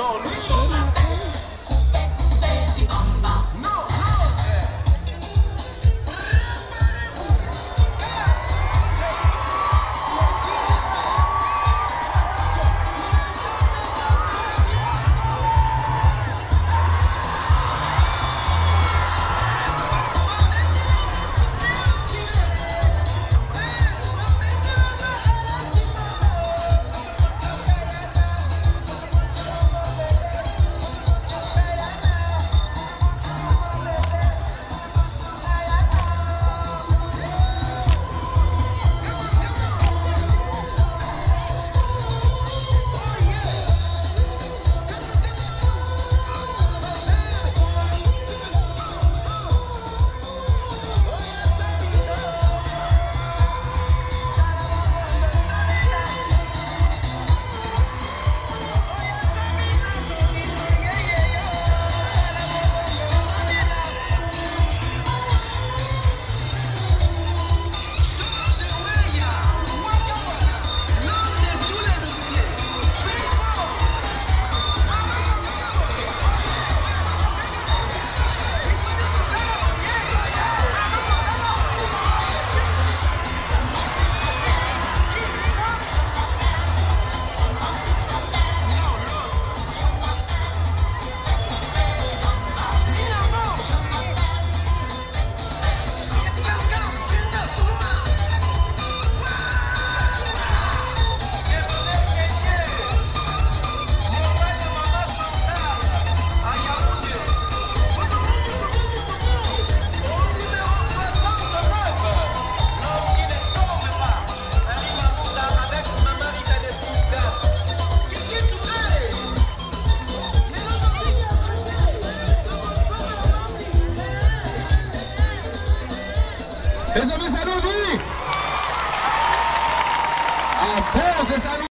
on me. Es de mi salud, Gui. A todos, salud.